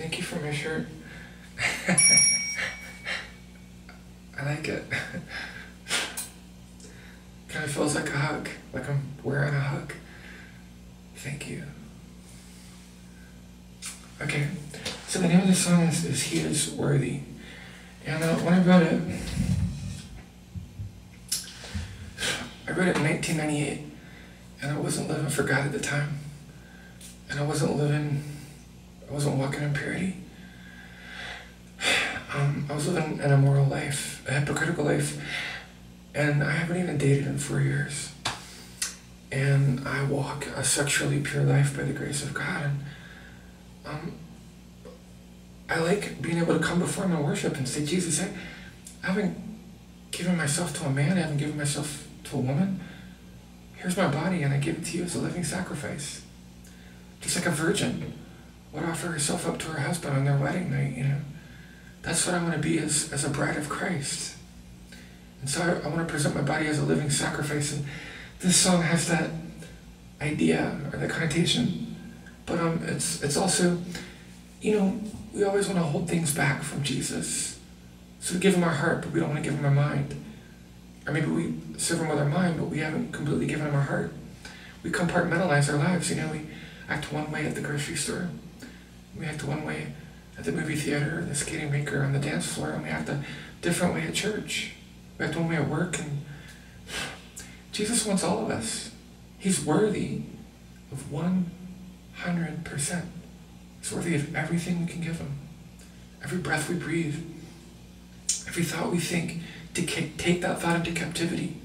Thank you for my shirt. I like it. kind of feels like a hug, like I'm wearing a hug. Thank you. Okay, so the name of the song is, is He is Worthy. And uh, when I wrote it, I wrote it in 1998, and I wasn't living for God at the time. And I wasn't living, I wasn't walking in purity. Um, I was living an immoral life, a hypocritical life, and I haven't even dated in four years. And I walk a sexually pure life by the grace of God. And um, I like being able to come before Him and worship and say, Jesus, I, I haven't given myself to a man, I haven't given myself to a woman. Here's my body, and I give it to you as a living sacrifice. Just like a virgin would offer herself up to her husband on their wedding night, you know. That's what I want to be as, as a bride of Christ. And so I, I want to present my body as a living sacrifice. And this song has that idea or the connotation. But um, it's, it's also, you know, we always want to hold things back from Jesus. So we give him our heart, but we don't want to give him our mind. Or maybe we serve him with our mind, but we haven't completely given him our heart. We compartmentalize our lives. You know, we act one way at the grocery store. We act one way at the movie theater, the skating rink, or on the dance floor, and we act a different way at church. We act one way at work, and Jesus wants all of us. He's worthy of 100%. He's worthy of everything we can give him. Every breath we breathe, every thought we think, to take that thought into captivity,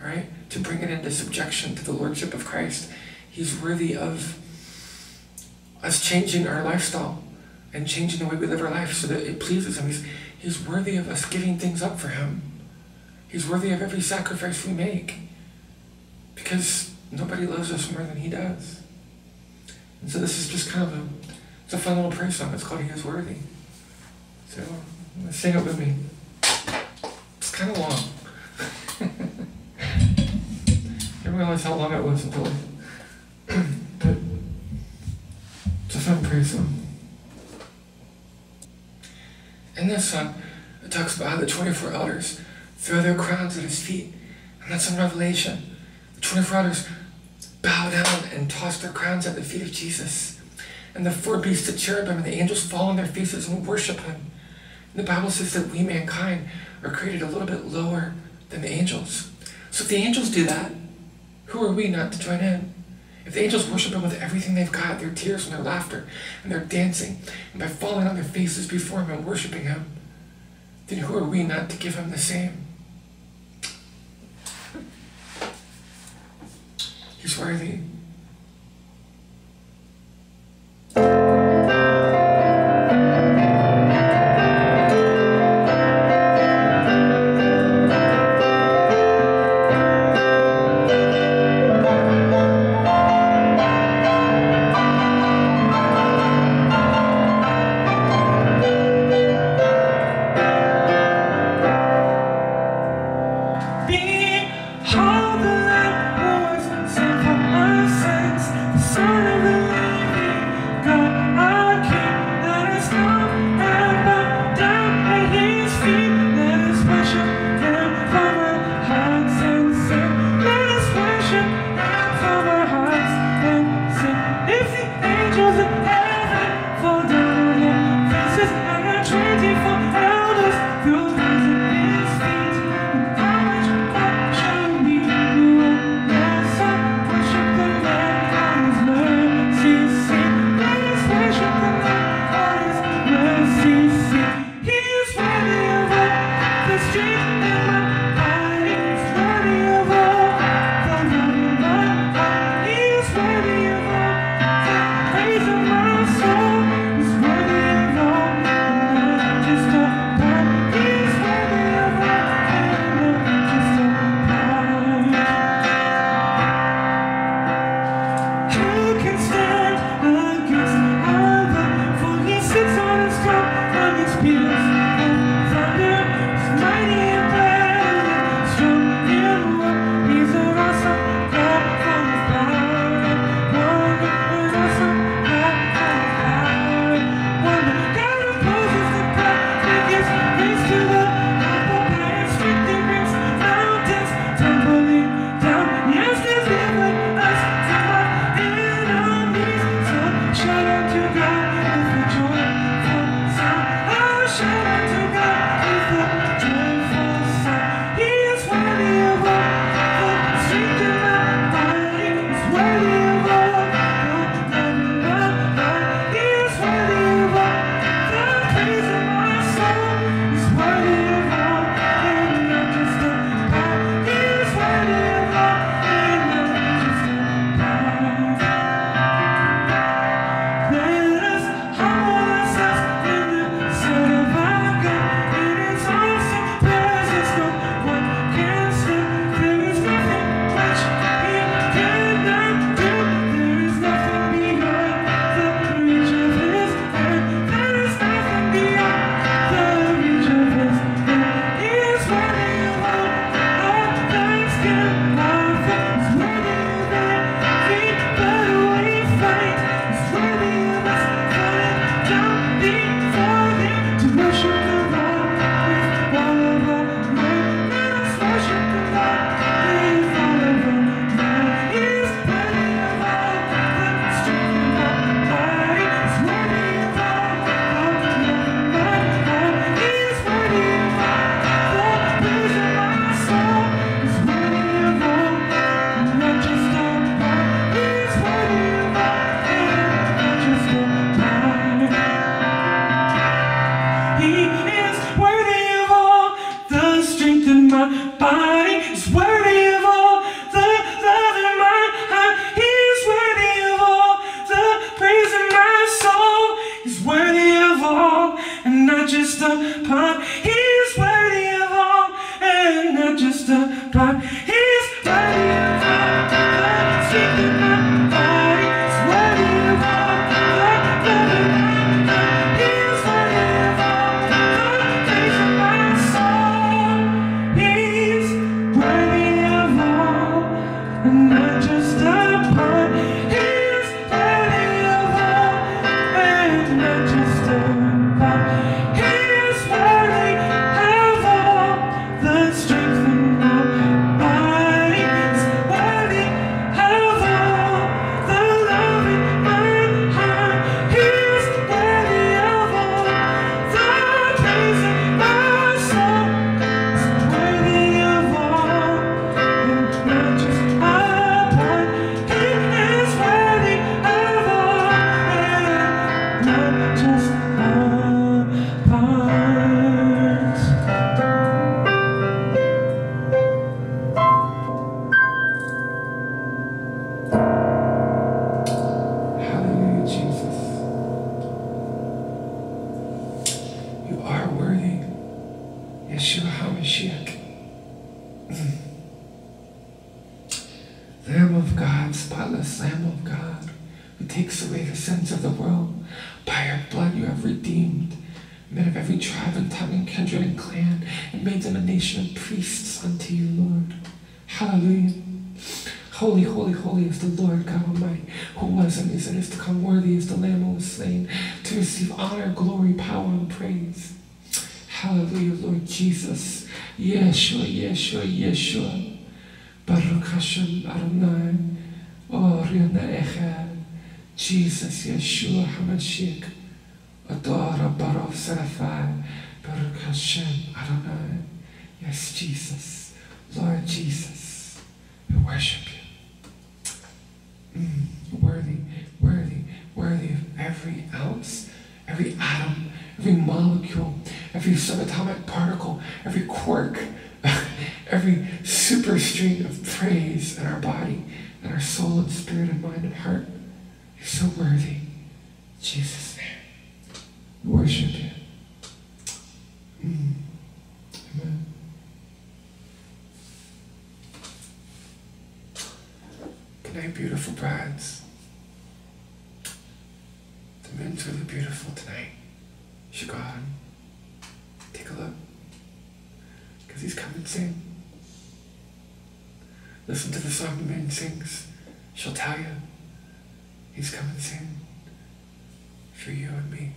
all right? To bring it into subjection to the Lordship of Christ. He's worthy of us changing our lifestyle and changing the way we live our life so that it pleases Him. He's, he's worthy of us giving things up for Him. He's worthy of every sacrifice we make because nobody loves us more than He does. And so this is just kind of a, it's a fun little praise song. It's called He is Worthy. So sing it with me. It's kind of long. I didn't realize how long it was until song. In this song, it talks about how the 24 elders throw their crowns at his feet. And that's in Revelation. The 24 elders bow down and toss their crowns at the feet of Jesus. And the four beasts, the cherubim, and the angels fall on their faces and worship him. And the Bible says that we, mankind, are created a little bit lower than the angels. So if the angels do that, who are we not to join in? If the angels worship him with everything they've got, their tears and their laughter, and their dancing, and by falling on their faces before him and worshiping him, then who are we not to give him the same? He's worthy. Tonight. Lamb of God, spotless Lamb of God, who takes away the sins of the world. By your blood you have redeemed men of every tribe and tongue and kindred and clan, and made them a nation of priests unto you, Lord. Hallelujah. Holy, holy, holy is the Lord God Almighty, who was and is and is to come. Worthy is the Lamb who was slain to receive honor, glory, power, and praise. Hallelujah, Lord Jesus. Yeshua, Yeshua, Yeshua. Baruch Hashem Adonai. Riona Echad. Jesus, Yeshua HaMashiach. Adora Baruch Seraphai. Baruch Hashem Adonai. Yes, Jesus. Lord Jesus. We worship you. Mm, worthy, worthy, worthy of every ounce, every atom, every molecule, every subatomic particle, every quark, every super string of praise in our body and our soul and spirit and mind and heart. You're so worthy. Jesus' name. Worship you. Mm. Amen. Good night, beautiful brides. The moon's really beautiful tonight. You should go out and take a look. Because he's coming soon. Listen to the song the moon sings. She'll tell you he's coming soon for you and me.